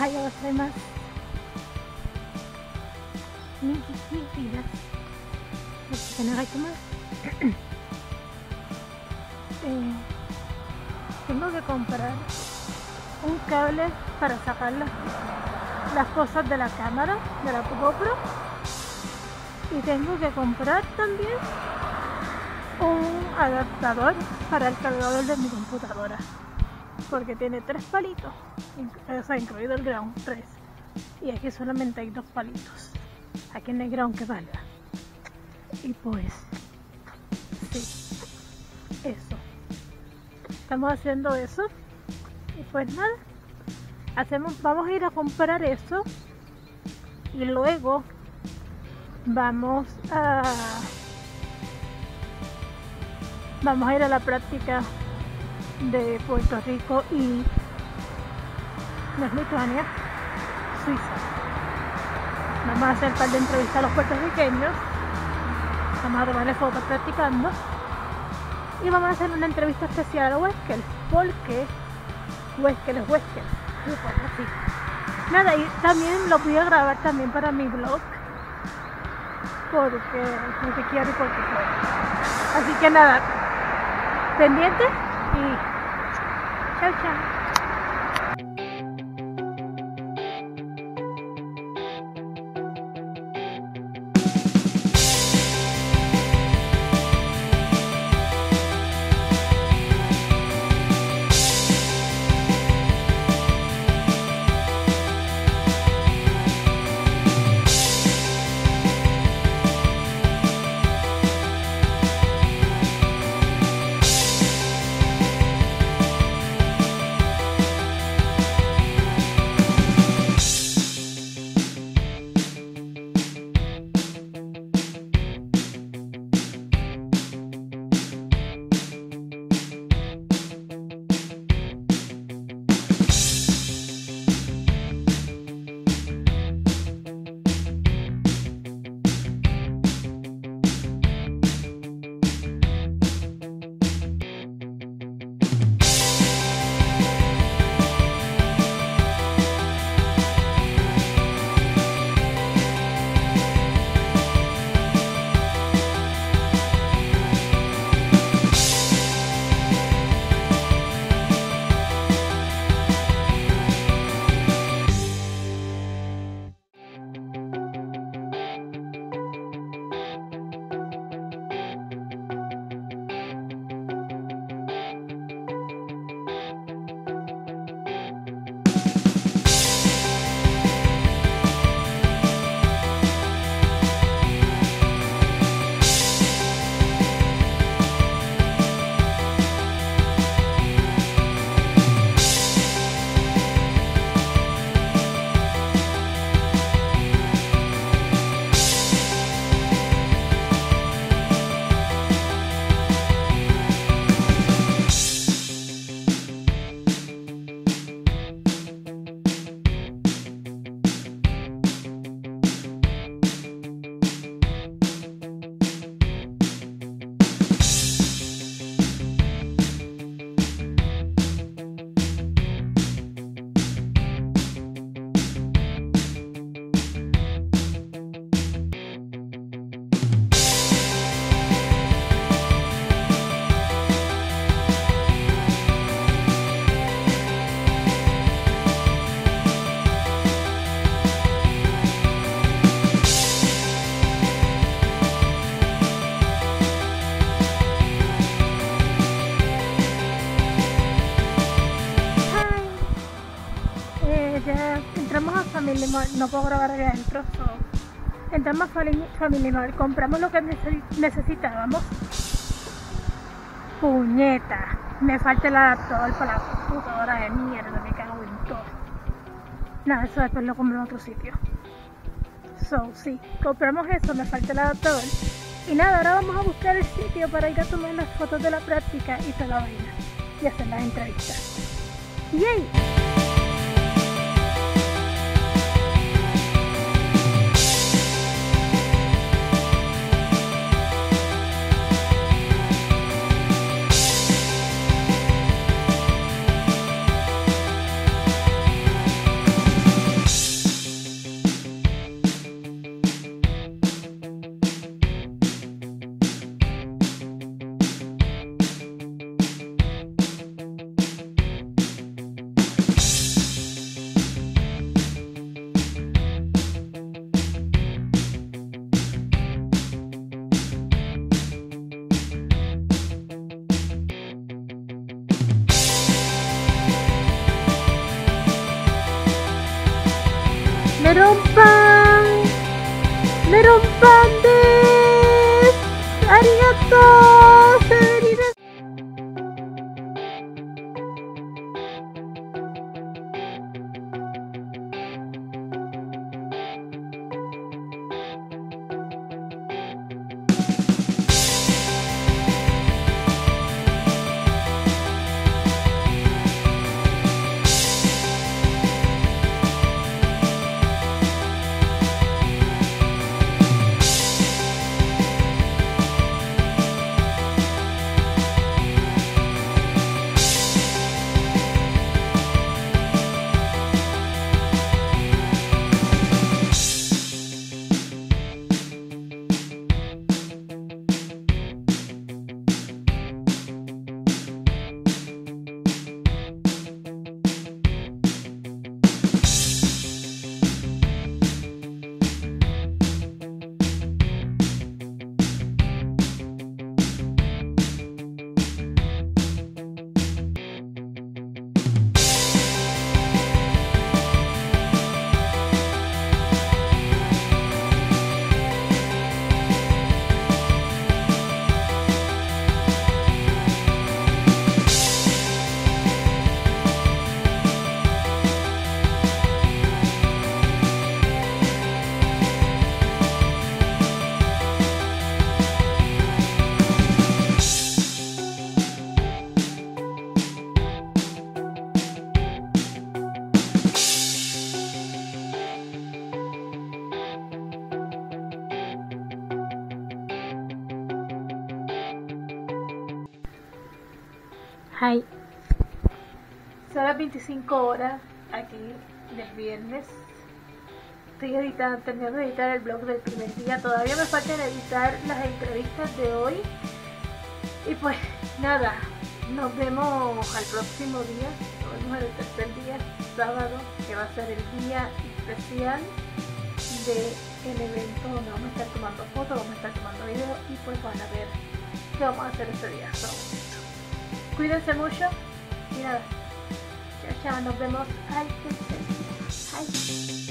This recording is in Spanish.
Ohio gozaimasu. Miki miki das. eh, tengo que comprar un cable para sacar las, las cosas de la cámara de la GoPro y tengo que comprar también un adaptador para el cargador de mi computadora porque tiene tres palitos o incluido el ground tres. Y aquí solamente hay dos palitos. Aquí en el ground que valga. Y pues sí eso. Estamos haciendo eso. Y pues nada hacemos vamos a ir a comprar eso. Y luego vamos a vamos a ir a la práctica de Puerto Rico y no Lituania, Suiza. Vamos a hacer un par de entrevistas a los puertorriqueños. Vamos a tomarle fotos practicando. Y vamos a hacer una entrevista especial a Wesker, porque Wesker es Wesker. Pues. Nada, y también lo voy a grabar también para mi blog porque, porque quiero y porque puedo. Así que nada, pendiente y Okay. Chao chao. no puedo grabar ahí adentro. So. Entramos a Family Mart, compramos lo que necesitábamos. Puñeta, me falta el adaptador para la computadora de mierda, me cago en todo. Nada, eso después lo compro en otro sitio. So, sí, compramos eso, me falta el adaptador. Y nada, ahora vamos a buscar el sitio para ir a tomar las fotos de la práctica y toda la vaina. Y hacer las entrevistas. ¡Yay! メロンパン。メロンパンです。ありがとう。Son las 25 horas aquí del viernes. Estoy editando, terminando de editar el blog del primer día. Todavía me faltan editar las entrevistas de hoy. Y pues nada, nos vemos al próximo día. Nos vemos el tercer día, sábado, que va a ser el día especial del evento donde vamos a estar tomando fotos, vamos a estar tomando videos y pues van a ver qué vamos a hacer ese día. So, cuídense mucho y nada, chao, chao, nos vemos tercer día. Bye.